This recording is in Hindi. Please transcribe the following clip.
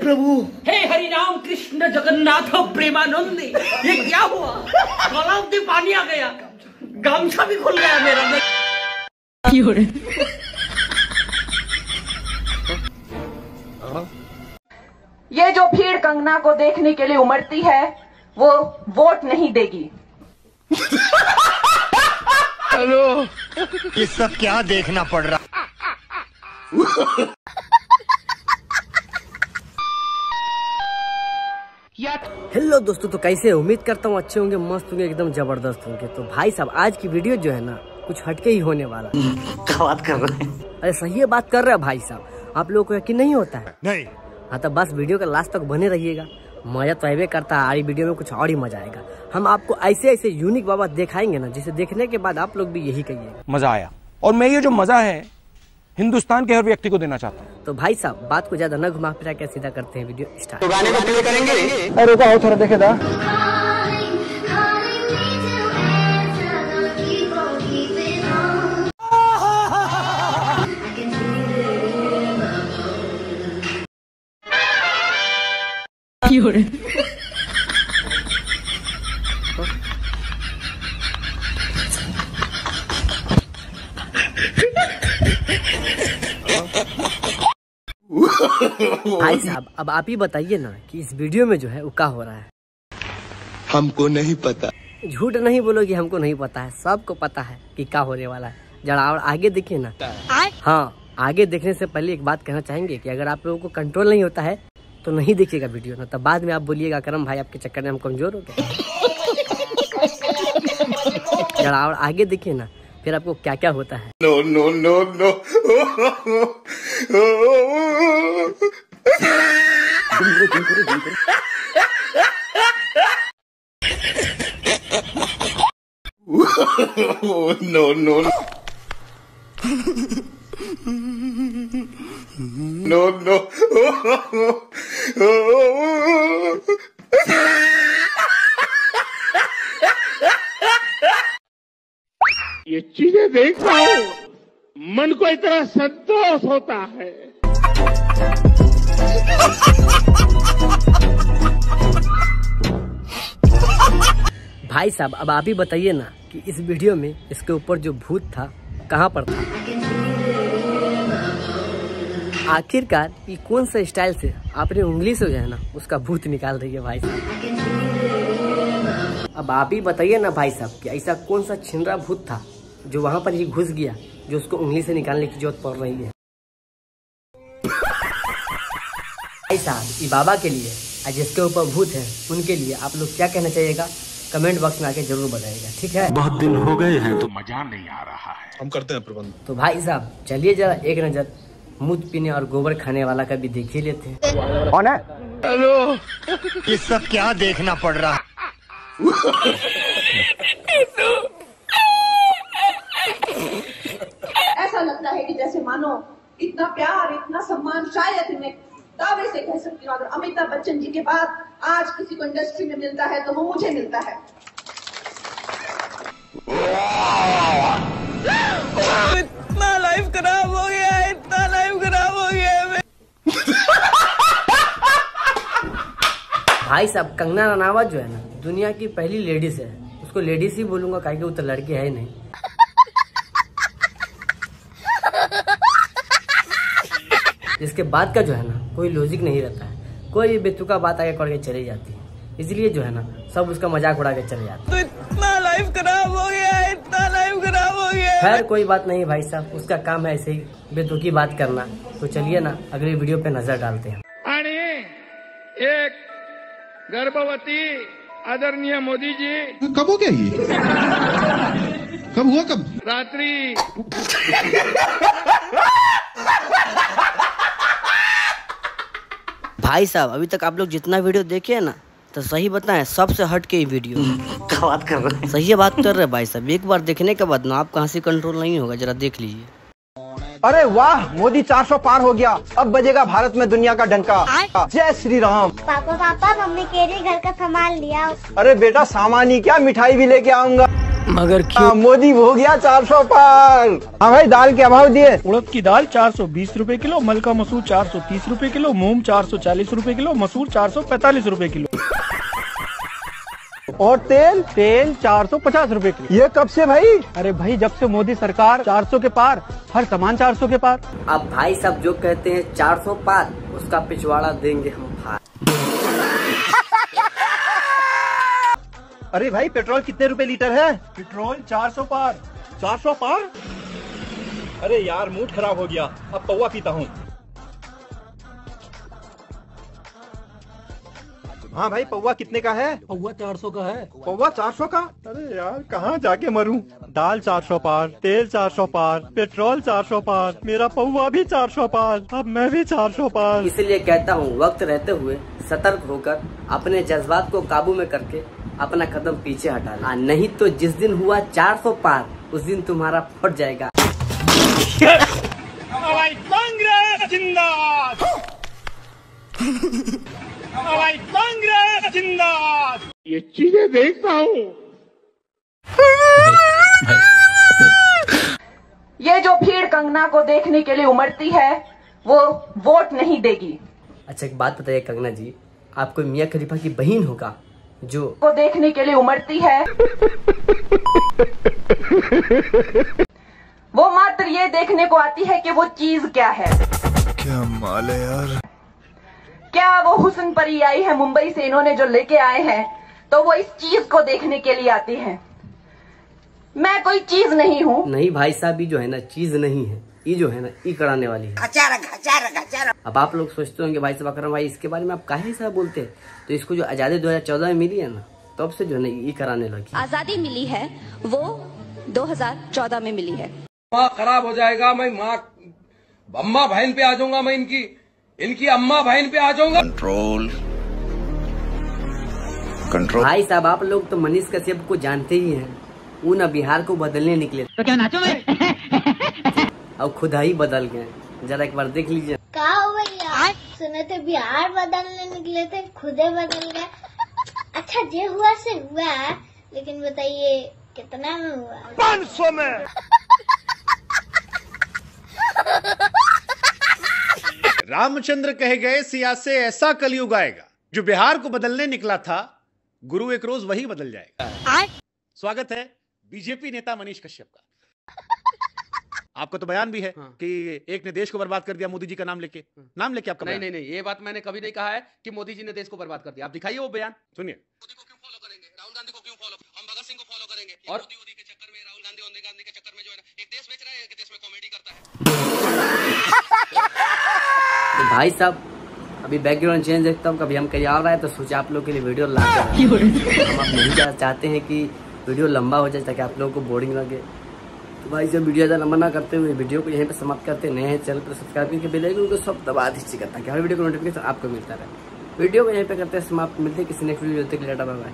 प्रभु। हे हरि राम कृष्ण जगन्नाथ प्रेमानंद ये क्या हुआ? में पानी आ गया। गामछा भी खुल गया मेरा। ये जो भीड़ कंगना को देखने के लिए उमड़ती है वो वोट नहीं देगी। हेलो ये सब क्या देखना पड़ रहा? हेलो दोस्तों तो कैसे उम्मीद करता हूँ अच्छे होंगे मस्त होंगे एकदम ज़बरदस्त होंगे। तो भाई साहब आज की वीडियो जो है ना कुछ हटके ही होने वाला क्या बात कर रहे हैं? अरे सही बात कर रहे हैं भाई साहब। आप लोगों को यकीन नहीं होता है? नहीं। हाँ तो बस वीडियो का लास्ट तक बने रहिएगा। मज़ा तो अबे करता है आज वीडियो में कुछ और ही मज़ा आएगा। हम आपको ऐसे ऐसे यूनिक बाबा दिखाएँगे ना जिसे देखने के बाद आप लोग भी यही कहिएगा। मज़ा आया। और मैं ये जो मज़ा है हिंदुस्तान के हर व्यक्ति को देना चाहता हूँ। तो भाई साहब बात को ज़्यादा न घुमा फिरा के सीधा करते हैं वीडियो स्टार्ट। गाने को प्ले करेंगे? अरे रुका हो थोड़ा देखेगा भाई साहब अब आप ही बताइए ना कि इस वीडियो में जो है वो क्या हो रहा है। हमको नहीं पता। झूठ नहीं बोलोगे हमको नहीं पता है सबको पता है कि क्या होने वाला है। जरा और आगे देखिए ना। हाँ आगे देखने से पहले एक बात कहना चाहेंगे कि अगर आप लोगों को कंट्रोल नहीं होता है तो नहीं देखिएगा वीडियो ना तब बाद में आप बोलिएगा करम भाई आपके चक्कर में हम कमज़ोर हो गए जरा और आगे देखिए ना। फिर आपको क्या क्या होता है? No no no no no no no no ये चीज़ें देखता हूँ मन को इतना संतोष होता है। भाई साहब, अब आप ही बताइए ना कि इस वीडियो में इसके ऊपर जो भूत था, कहाँ पर था? आखिरकार ये कौन सा स्टाइल से आपने उंगली से जो है ना, उसका भूत निकाल रही है भाई साहब? अब आप ही बताइए ना भाई साहब कि ऐसा कौन सा छिंदरा भूत था? जो वहाँ पर ही घुस गया जो उसको उंगली से निकालने की ज़रूरत पड़ रही है। भाई साहब ये बाबा के लिए और जिसके ऊपर भूत है उनके लिए आप लोग क्या कहना चाहिएगा कमेंट बॉक्स में आके ज़रूर बताइएगा ठीक है? बहुत दिन हो गए हैं तो मज़ा नहीं आ रहा है। हम करते हैं प्रबंध। तो भाई साहब चलिए जरा एक नज़र मूत पीने और गोबर खाने वाला का भी देख ही लेते हैं। कौन है? ये सब क्या देखना पड़ रहा ऐसा लगता है कि जैसे मानो इतना प्यार इतना सम्मान शायद मैं दावे से कह सकती हूँ। अगर अमिताभ बच्चन जी के बाद आज किसी को इंडस्ट्री में मिलता है तो वो मुझे मिलता है। इतना लाइफ खराब हो गया है इतना लाइफ खराब हो गया है। भाई साहब कंगना रनावत जो है ना दुनिया की पहली लेडीज़ है। उसको लेडीज़ ही बोलूँगा काहे कि वो तो लड़की है ही नहीं। इसके बाद का जो है ना कोई लॉजिक नहीं रहता है। कोई बेतुका बात आगे करके चली जाती है। इसलिए जो है ना सब उसका मज़ाक उड़ा के चले जाते तो इतना लाइफ खराब हो गया है इतना लाइफ खराब हो गया है। खैर कोई बात नहीं भाई साहब उसका काम है ऐसे ही बेतुकी बात करना। तो चलिए ना अगले वीडियो पे नज़र डालते हैं। एक गर्भवती आदरणीय मोदी जी कब हो गया ये? कब हुआ कब? रात्रि। भाई साहब अभी तक आप लोग जितना वीडियो देखे हैं ना तो सही बताएँ सबसे हट के ही वीडियो क्या बात कर रहे हैं? सही बात कर रहे हैं भाई साहब। एक बार देखने के बाद ना आप कहाँ से कंट्रोल नहीं होगा जरा देख लीजिए। अरे वाह मोदी 400 पार हो गया। अब बजेगा भारत में दुनिया का डंका। जय श्री राम पापा पापा मम्मी के लिए घर का सामान लिया अरे बेटा सामान ही क्या मिठाई भी लेके आऊँगा। मगर क्यों? मोदी हो गया चार सौ पार। हाँ भाई दाल के अभाव दिए। उड़द की दाल चार सौ बीस रूपए किलो मलका मसूर चार सौ तीस रूपए किलो मूंग चार सौ चालीस रूपए किलो मसूर चार सौ पैतालीस रूपए किलो। और तेल? तेल चार सौ पचास रूपए किलो। ये कब से भाई? अरे भाई जब से मोदी सरकार चार सौ के पार हर सामान चार सौ के पार। अब भाई सब जो कहते हैं 400 पार उसका पिछवाड़ा देंगे हम। अरे भाई पेट्रोल कितने रुपए लीटर है? पेट्रोल चार सौ पार। चार सौ पार? अरे यार मूड खराब हो गया। अब पौवा पीता हूँ। हाँ भाई पौवा कितने का है? पौवा चार सौ का है। पौवा चार सौ का? अरे यार कहाँ जाके मरूं? दाल चार सौ पार तेल चार सौ पार पेट्रोल चार सौ पार मेरा पौवा भी चार सौ पार अब मैं भी चार सौ पार। इसलिए कहता हूँ वक्त रहते हुए सतर्क होकर अपने जज्बात को काबू में करके अपना कदम पीछे हटा लें। नहीं तो जिस दिन हुआ 400 पार उस दिन तुम्हारा फट जाएगा। ये चीज़ें देखता हूँ। ये जो भीड़ कंगना को देखने के लिए उमड़ती है वो वोट नहीं देगी। अच्छा एक बात बताइए कंगना जी आप कोई मियाँ खलीफा की बहन होगा जो को देखने के लिए उमड़ती है। वो मात्र ये देखने को आती है कि वो चीज़ क्या है। क्या माल है यार? क्या वो हुसन परी आई है? मुंबई से इन्होंने जो लेके आए हैं तो वो इस चीज़ को देखने के लिए आती है। मैं कोई चीज़ नहीं हूँ। नहीं भाई साहब ये जो है ना चीज़ नहीं है। ये जो है ना ये कराने वाली है। अब आप लोग सोचते होंगे भाई साहब अकरम भाई इसके बारे में आप काहे साहब बोलते? हैं तो इसको जो आज़ादी 2014 में मिली है ना तब से जो है ना ये कराने लगी। आज़ादी मिली है वो 2014 में मिली है। माँ खराब हो जाएगा मैं माँ अम्मा बहन पे आ जाऊँगा मैं इनकी इनकी अम्मा बहन पे आ जाऊँगा। कंट्रोल कंट्रोल भाई साहब आप लोग तो मनीष कश्यप को जानते ही हैं वो ना बिहार को बदलने निकले। तो क्या नाचो अब खुद ही बदल गए। जरा एक बार देख लीजिए। का हो भैया? सुने थे बिहार बदलने निकले थे खुदे बदल गए। अच्छा जे हुआ से हुआ लेकिन बताइए कितना में हुआ पाँच सौ में। रामचंद्र कहे गए सिया से ऐसा कलयुग आएगा जो बिहार को बदलने निकला था गुरु एक रोज वही बदल जाएगा। स्वागत है बीजेपी नेता मनीष कश्यप का। आपका तो बयान भी है हाँ। कि एक ने देश को बर्बाद कर दिया मोदी जी का नाम लेके। नाम लेके आपका नहीं नहीं नहीं ये बात मैंने कभी नहीं कहा है कि मोदी जी ने देश को बर्बाद कर दिया। आप दिखाइए वो बयान। सुनिए। और तो भाई साहब अभी बैकग्राउंड चेंज देखता हूँ कभी हम कहीं आ रहा है तो सोचा आप लोग के लिए वीडियो ला हम आप नहीं चाहते हैं कि वीडियो लंबा हो जाए ताकि आप लोगों को बोरिंग लगे। तो भाई जब वीडियो ज़्यादा लंबा ना करते हुए वीडियो को यहीं पर समाप्त करते हैं। नए हैं चैनल पर सब्सक्राइब करके बेल आइकन को सब दबा दीजिएगा ताकि हर वीडियो का नोटिफिकेशन आपको मिलता रहे। वीडियो को यहीं पर करते हैं, समाप्त। मिलते हैं किसी नेक्स्ट वीडियो तक लेटा बाय